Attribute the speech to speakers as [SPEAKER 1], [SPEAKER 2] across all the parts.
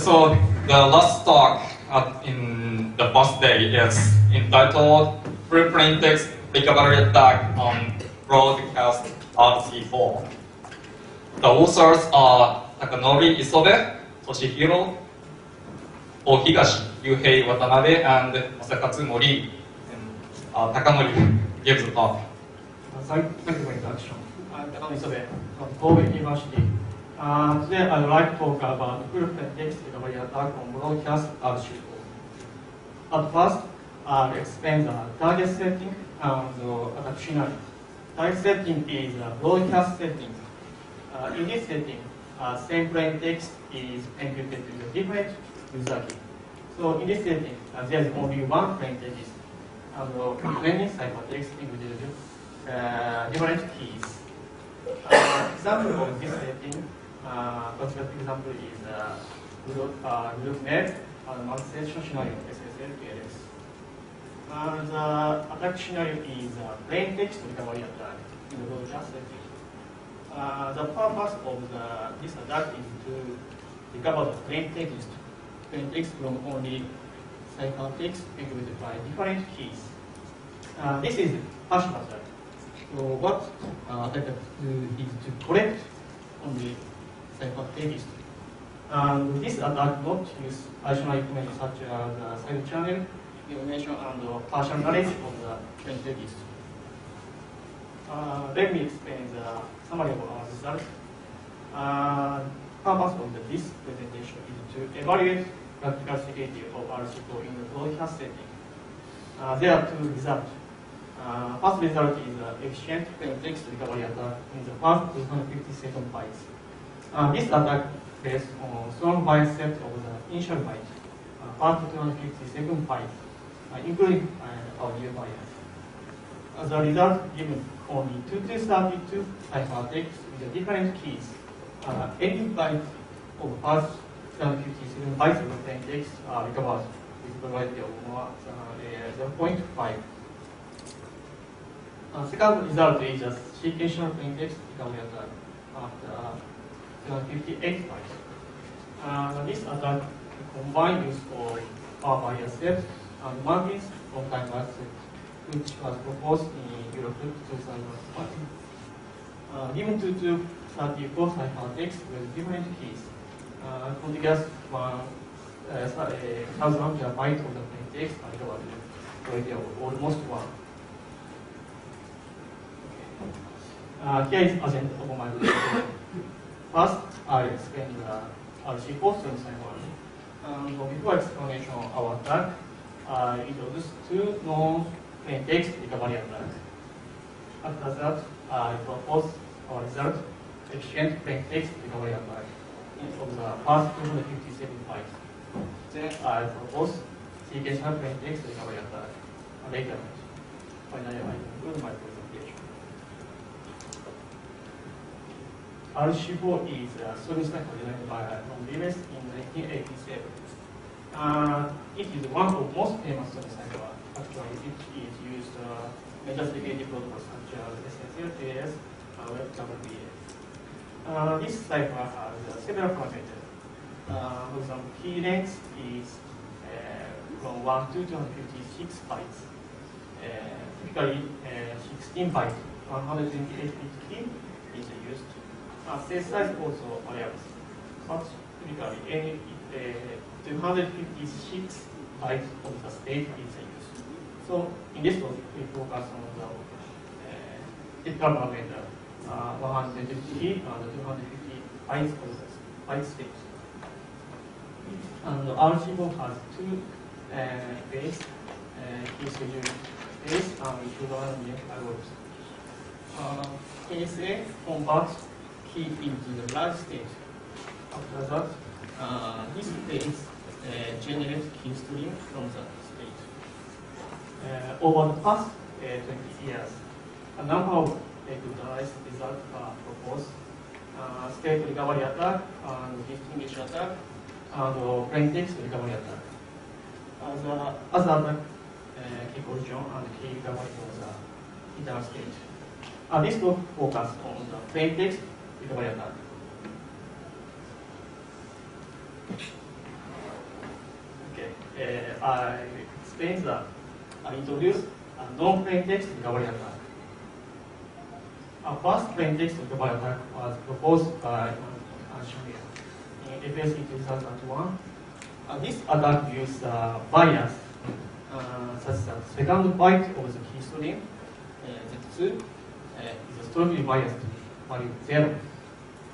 [SPEAKER 1] So the last talk at, in the first day is entitled Free Plain Text Recovery Attack on Broadcast RC4. The authors are Takanori Isobe, Toshihiro Ohigashi, Yuhei Watanabe, and Masakatsu Mori. And, uh, Takamori gives the talk.
[SPEAKER 2] Thank, thank you for introduction. I'm Takano Isobe from Kobe University. Uh, today I would like to talk about plain text recovery attack on broadcast RC4. At first, I'll explain the target setting and the attack. Target setting is a broadcast setting. Uh, in this setting, uh, same plain text is encrypted with a different user key. So in this setting, uh, there is only one plain text and uh, many ciphertext included uh, different keys. Uh, example of this setting, uh, considered example is uh, group, uh, group net and multi-session scenario SSL TLS. And the attack is uh, plain text recovery attack in the broadcast setting. Uh, the purpose of the, this attack is to recover the plain text, plain text from only ciphertext encrypted by different keys. Uh, this is hash attack. So what uh, attacker do is to collect only ciphertext. And this attack not use additional information such as uh, side channel information and uh, partial knowledge of the plain text. Uh, let me explain the summary of our result. Uh, purpose of the, this presentation is to evaluate practical security of RC4 in the broadcast setting. Uh, there are two results. Uh, first result is uh, efficient plain text recovery attack in the first 257 bytes. Uh, this attack based on strong byte set of the initial byte, uh, first 257 bytes, uh, including uh, audio bias. As a result, given only 2 to 32 ciphertext with different keys, uh, any byte of first 257 bytes of plain text are recovered with probability of more than uh, 0.5. Uh, second result is a sequential plain text recovery attack at uh, 58 bytes. Uh, this attack combined use of power bias set and margins from time set, which was proposed in Europe 2001. Uh, given to, to 34 ciphertext with different keys, uh, contiguous one uh, thousand byte of the plain text and recovered probability of almost one. Uh, here is agenda of my. First, I explain the RC4 strength psychology. Um, so before explanation of our attack, I introduce two known plain text recovery attacks. After that, I propose our result, efficient plain text recovery attack of the first 257 bytes. Then I propose sequential plain text recovery attack later. Finally, I conclude my presentation. RC4 is a solution designed by Lewis in 1987. Uh, it is one of most famous solution Actually, it is used uh, major security protocols such as SSL, TLS, uh, WebWA. Uh, this cipher has uh, several parameters. Uh, for example, key length is uh, from 1 to 256 bytes. Uh, typically, uh, 16 bytes, 128 bit key is used. Uh, set size also varies, but typically any uh, 256 bytes of the state is used. So in this one, we focus on the uh, typical parameter, uh, 150 and 250 bytes of the byte state. And RC4 has two uh, base, uh, key schedule base and equivalent algorithms. Uh, KSA converts key into the large state. After that, uh, this state uh, generates key stream from the state. Uh, over the past uh, 20 years, a number of recognized results are proposed. Uh, state recovery attack and distinguish attack and uh, plain text recovery attack. As a, as attack, uh, key collision and key recovery for the internal state. Uh, this talk focus on the plain text recovery attack. I explained that I introduced a non-plain text recovery attack. A first plain text recovery attack was proposed by uh, Shamir in FSC 2001. Uh, this attack used uh, bias uh, such that second byte of the key stream uh, Z2 uh, is strongly biased to value 0.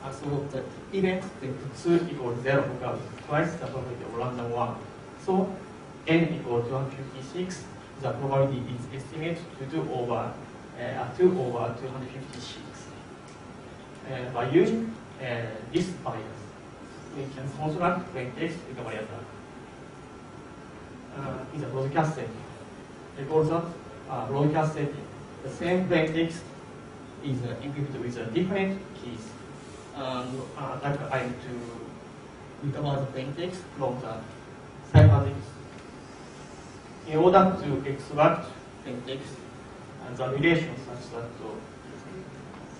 [SPEAKER 2] Uh, so the event Z2 equals 0 occurs twice the probability of random 1. So n equals 256, the probability is estimated to 2 over uh, 2 over 256. Uh, by using uh, this bias, we can construct plain text recovery attack. Uh, in the broadcast setting. Record that uh, broadcast setting, the same plain text is uh, encrypted with uh, different keys. And uh, attacker aim to recover the plain from the ciphertext. In order to extract text, and the relation such that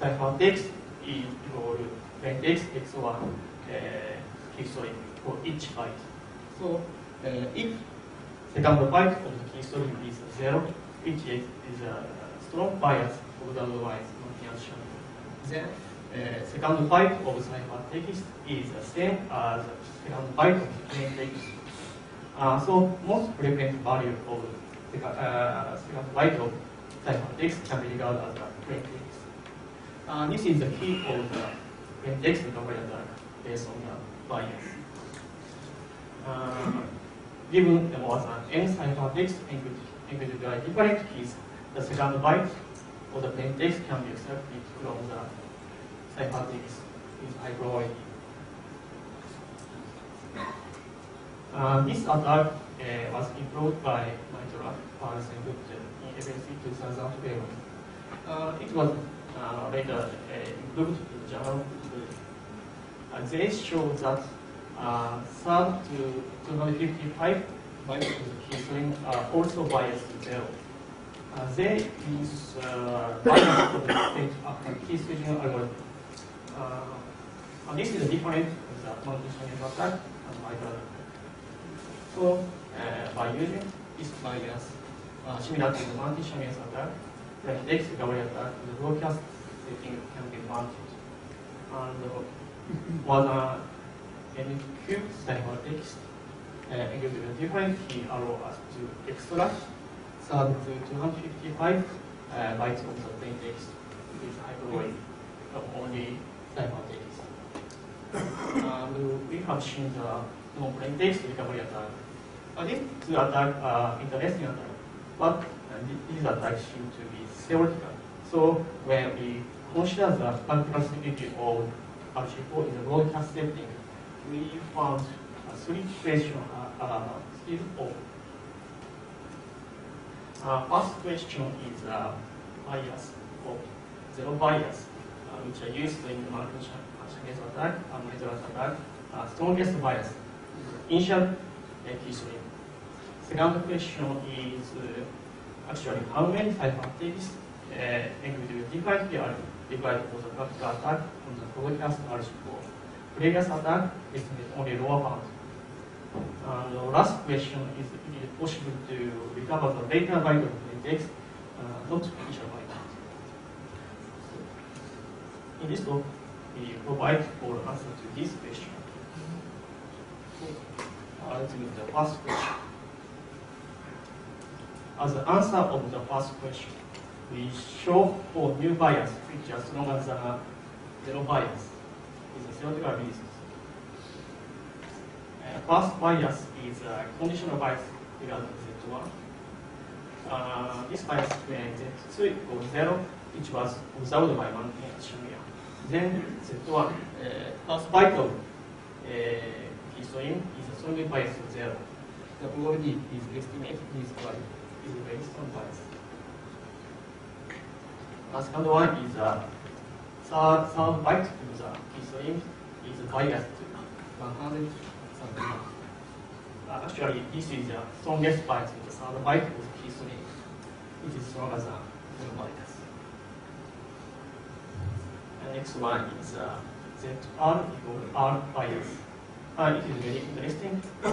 [SPEAKER 2] ciphertext equal text XOR uh, key string for each byte. So uh, if second byte of the key string is zero, which is, is a strong bias of the otherwise non-cancellation. Then uh, second byte of ciphertext is the same as second byte of the plain text. Uh, so most prevalent value of second, uh, second byte of ciphertext can be regarded as the plain text. Uh, this is the key of the plain text recovery attack based on the bias. Uh, given there was an n ciphertext encoded by different keys, the second byte of the plain text can be extracted from the ciphertext with high. Uh, this attack uh, was improved by Maitra, Paris, and Gupta in FSE 2011. Uh, it was uh, later uh, improved in Java. Uh, they show that uh, third to 255 bytes key string are also biased to zero. Uh, they use uh, bias of the state after key switching algorithm. Uh, this is different multi-channel attack and micro So uh, by using this bias, uh, similar to the multi-channel attack, the text recovery attack, the broadcast setting can be mounted. And uh, one uh, NQ ciphertext uh, with different key allow us to extract to 255 uh, bytes of the plain text with from only ciphertext. and we have seen the non-plain text recovery attack. Uh, these two attacks are interesting attack, but uh, these attacks seem to be theoretical. So when we consider the particularity of RC4 in the broadcast setting, we found uh, three questions are, are still open. Uh, first question is uh, bias or zero bias, which are used in the multi-channel attack and measure attack. Uh, strongest bias, initial uh, key string. Second question is uh, actually how many ciphertexts uh, encoded differently are required for the practical attack on the broadcast RC4. Previous attack estimated only lower bound. And the last question is it is possible to recover the later byte of the index, uh, not initial byte. In this talk, we provide for answer to this question. Uh, at the first question. As the answer of the first question, we show for new bias, which as long as uh, zero bias is a theoretical reason. Uh, first bias is a conditional bias regarding Z1. Uh, this bias when Z2 equals 0, which was observed by one Shamir. Then Z1, uh, first byte of uh, key string is strongly biased to 0. The probability is estimated is by is based on bias. The second one is uh, third, third byte of the key string is biased to 100 something. Actually, this is the strongest byte the third byte of the key string. It is stronger than the bias. And next one is uh, ZR equal R bias. Uh, it is very interesting uh,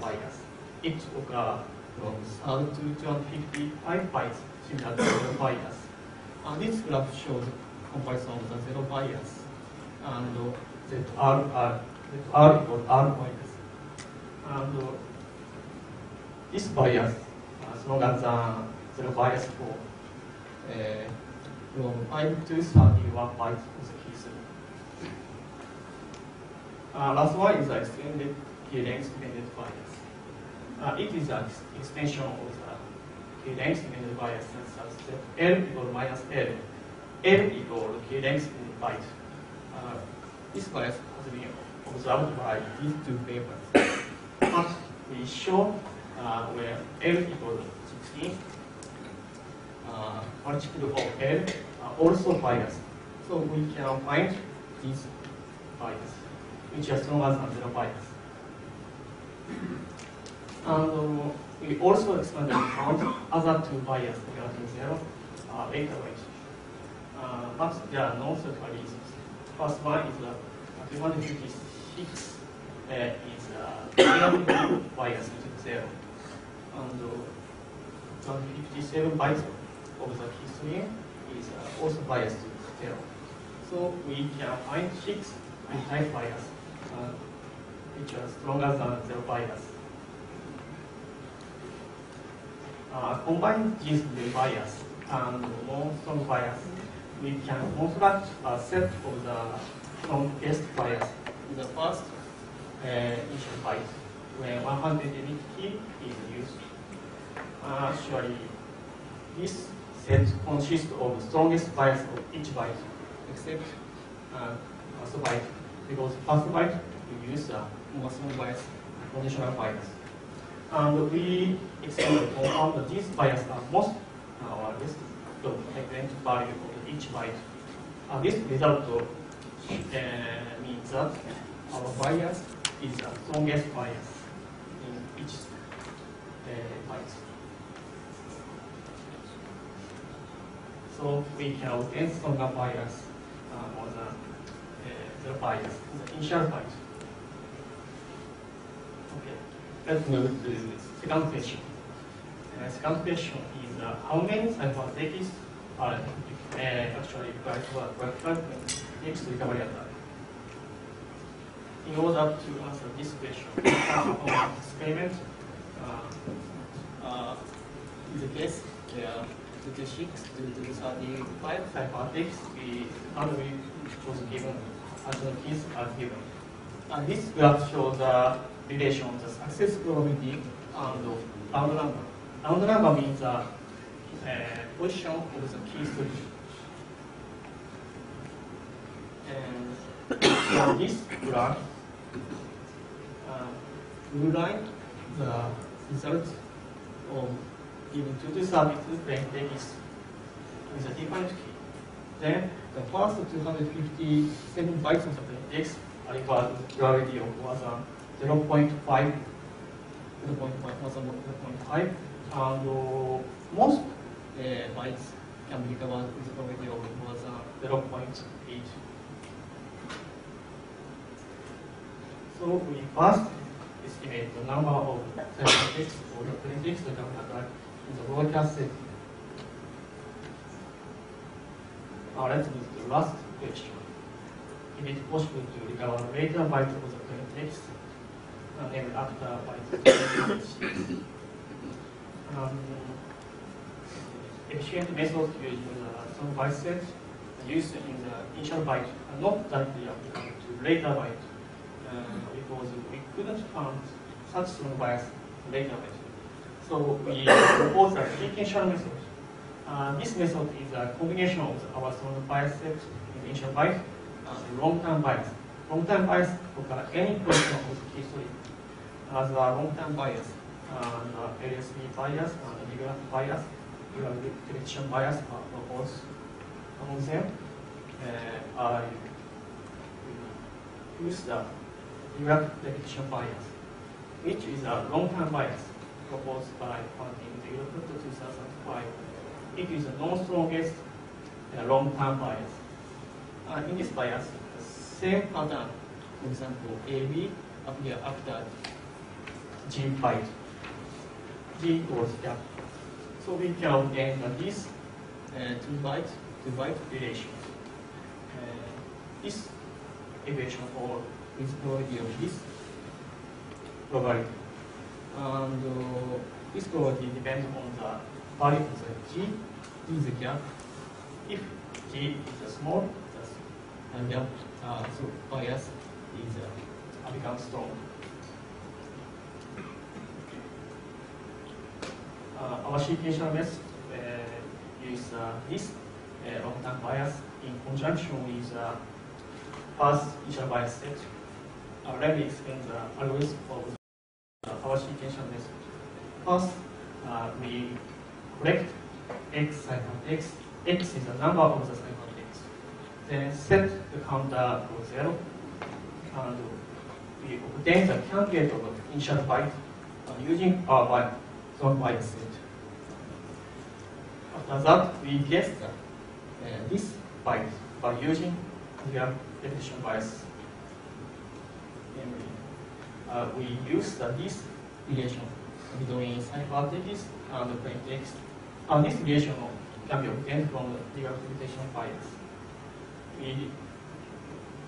[SPEAKER 2] bias. it occurs from 3 to 255 bytes similar to zero bias. Uh, this graph shows comparison of the zero bias and uh, ZR, uh, ZR equals R bias. And uh, this bias uh, longer than zero bias for uh, from 5 to 31 bytes of the key uh, last one is the extended key length dependent bias. Uh, it is an extension of the key length dependent bias such that L equal minus L. L equal key length in byte. Uh, this bias has been observed by these two papers. But we show uh, where L equals 16, uh, multiple of L are also biased. So we can find these bias which are stronger than zero bias. And uh, we also expand expanded count other two bias regarding zero uh, later weight. Uh, but there are no certain reasons. First one is uh, 256 uh, is uh, bias to zero. And uh, 257 bytes of the key string is uh, also biased to zero. So we can find six type bias uh, which are stronger than zero bias. Uh, combine these bias and more strong bias, we can construct a set of the strongest bias in the first uh, initial byte when 180 key is used. Uh, actually, this set consists of the strongest bias of each byte except uh, first byte because first byte we use uh, more strong bias, conditional bias. And we expect to confirm that these biases are most uh, or least the equivalent value of each byte. Uh, this result uh, means that our bias is the strongest bias in each uh, byte. So we can obtain stronger bias uh, or the, uh, the bias, the initial byte. Okay, let's move to the second question. Uh, second question is uh, how many ciphertexts are uh, actually required for text recovery attack? In order to answer this question, we have an experiment uh, uh, in the case where 26 to 35 ciphertexts we randomly was given keys are given. And this graph shows the relation of the success probability and round number. Round number means the uh, position of the key string. And this graph, uh, blue line, the result of giving to the service plain text with a defined key. Then the first 257 bytes of the plain text are equal to gravity of more than 0.5, 0.5, more than 0.5, and uh, most uh, bytes can be recovered with a gravity of more than 0.8. So we first estimate the number of text or the plain text that can be attacked in the broadcast set. Now let's move to the last question. It is possible to recover later byte of the text uh, named after byte. um, efficient method using the strong byte set used in the initial byte are not directly applicable to later byte uh, because we couldn't find such strong bias later byte. So we propose a sequential method. Uh, this method is a combination of our strong bias set initial byte and long-term bias. Long-term bias occur any position of the string as a long-term bias and uh, LSB bias and regular bias, detection bias are proposed among them. Uh, I use the regular detection bias, which is a long-term bias proposed by Mantin developer to 2005. It is the non-strongest uh, long-term bias. Uh, in this bias, the same pattern, for example, AB appear after G byte. G goes gap. So we can the this uh, two byte two byte relation. Uh, this equation for is probability of this probability. And uh, this probability depends on the value of the G in the gap. If G is small, the gap uh, so bias is uh, becomes strong. Uh, our sequential method uh, use uh, this uh, long-term bias in conjunction with uh, path initial bias set. Uh, let me explain the algorithm of sequential method. First, uh, we collect x x. x is the number of the cipher x. Then set the counter to zero, and we obtain the candidate of the initial byte using our byte, zone byte set. After that, we guess the, uh, this byte by using the repetition bias memory. Uh, we use the, this relation between ciphertext and the plain text. And this relation can be obtained from the repetition bias. We,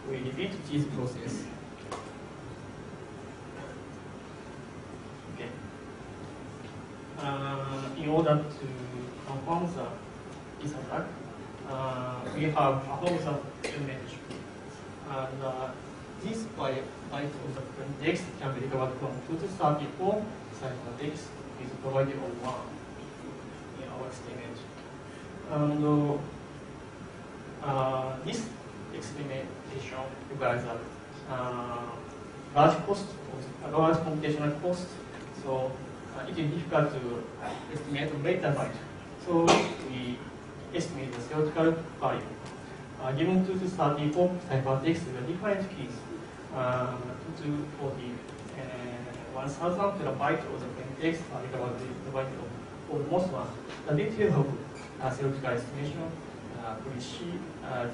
[SPEAKER 2] we repeat this process. Okay. Uh, in order to confirm the this attack, uh, we have performed the implementation. And uh, this byte, byte of the text can be recovered from 2 to 34 ciphertext is probability of 1 in our estimate. And uh, this experimentation requires a uh, large cost, a large computational cost. So uh, it is difficult to estimate beta byte. So we estimate the theoretical value. Uh, given 2 to 34 ciphertext with different keys, 2 to 40, uh, 1000 terabyte of the plain text are recovered with the value of almost one. The detail of uh, theoretical estimation uh, we see uh,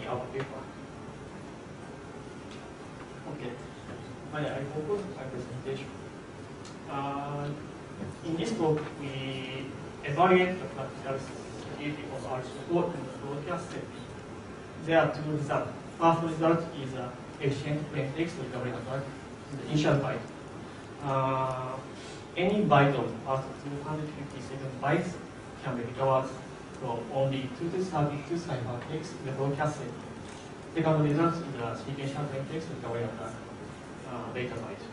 [SPEAKER 2] in our paper. Okay, I, I conclude my presentation. Uh, in this book, we evaluate the practical sensitivity of our support and broadcast setting. There are two results. First result is uh, plain text recovery attack, the initial byte. Uh, any byte of first 257 bytes can be recovered from only 2 to 32 ciphertext in the broadcast setting. Second result is the sequential text recovery attack, uh, data byte.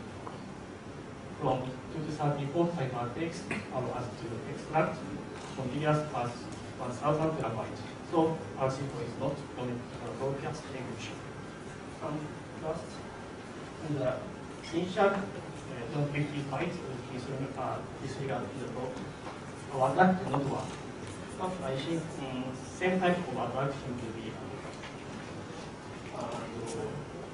[SPEAKER 2] From 2 to 34 ciphertext allow us to extract continuous past 1000 terabytes. So our SQL is not to broadcast encryption. And last, in the initial uh, 50 bytes disregard, uh, disregard the block. Our attack cannot work. But I think um, same type of attack seem to be uh,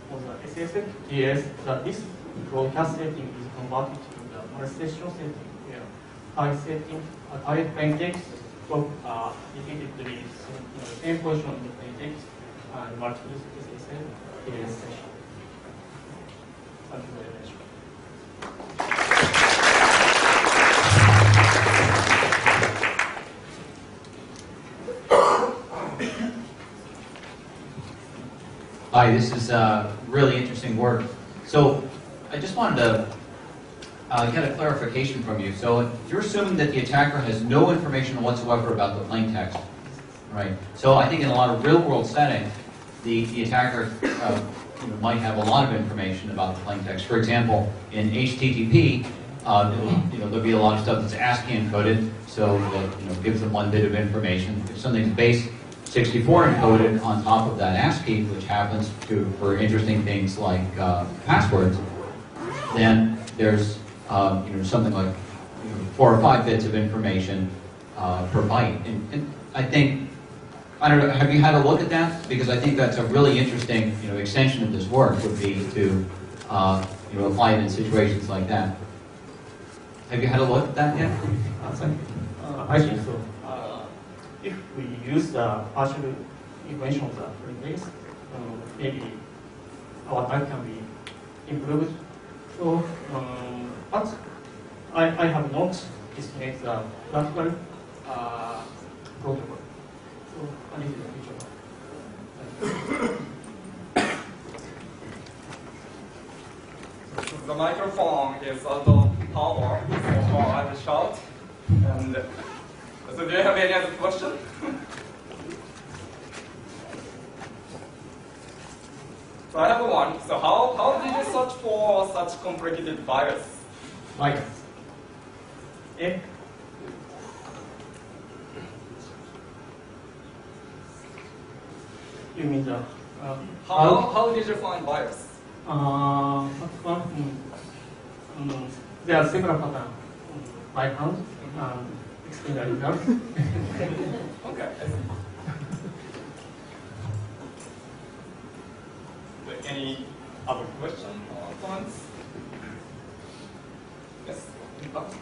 [SPEAKER 2] for the SSL TLS that this broadcast setting is converted to the multi-session setting where target setting, uh, target plain text from uh, repeatedly in the same position in the plain text and multiple SSL DS session. Thank you very much.
[SPEAKER 3] Hi, this is uh, really interesting work. So I just wanted to uh, get a clarification from you. So you're assuming that the attacker has no information whatsoever about the plain text, right? So I think in a lot of real-world settings, the, the attacker uh, might have a lot of information about the plain text. For example, in HTTP, uh, you know, there'll be a lot of stuff that's ASCII encoded, so that you know gives them one bit of information. If something's base 64 encoded on top of that ASCII, which happens to for interesting things like uh, passwords, then there's um, you know something like you know, four or five bits of information uh, per byte. And, and I think I don't know. Have you had a look at that? Because I think that's a really interesting you know extension of this work would be to uh, you know apply it in situations like that. Have you had a look at that yet?
[SPEAKER 2] Uh. Uh, I think so. Uh, if we use the partial of the plain um, maybe our time can be improved. So, um, but I, I have not estimate the practical uh, protocol. So, and this is the future.
[SPEAKER 1] The microphone is of power, so I will shout. And so, do you have any other question? so I have one. So how, how did you search for such complicated virus?
[SPEAKER 2] Virus. Eh? You mean the uh,
[SPEAKER 1] How, how did you find virus?
[SPEAKER 2] Uh, first one, mm, mm, there are several patterns by hand and explain the results.
[SPEAKER 1] Okay. I see. So Any other question or comments? Yes. in back.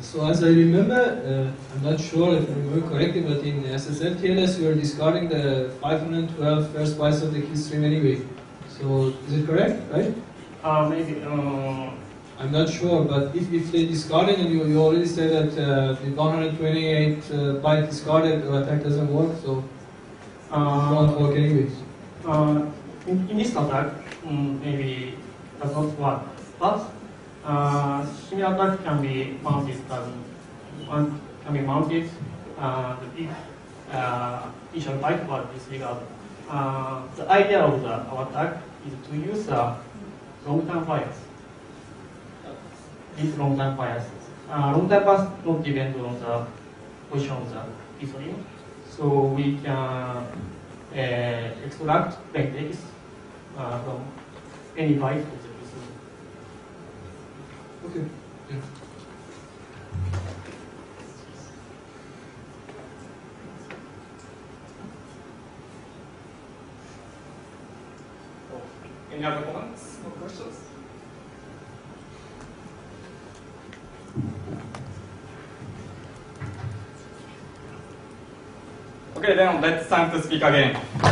[SPEAKER 4] So as I remember, uh, I'm not sure if I remember correctly, but in SSL TLS we are discarding the 512 first bytes of the key stream anyway. So is it correct, right?
[SPEAKER 2] Uh, maybe uh,
[SPEAKER 4] I'm not sure, but if, if they discarded and you, you already said that uh, the 128 uh, byte discarded the attack doesn't work, so it
[SPEAKER 2] uh,
[SPEAKER 4] won't work anyways.
[SPEAKER 2] uh, in, in this attack, mm, maybe does not work. But uh, similar attack can be mounted um, one can be mounted uh, if uh, initial byte was disregarded. Uh, the idea of the our attack is to use a long-term bias. These long-term biases. Uh, long-term bias not depend on the position of the history. So we can uh, extract plain text uh, from any byte the.
[SPEAKER 4] Okay. Yeah.
[SPEAKER 1] Any other comments or questions? Okay, then let's time to speak again.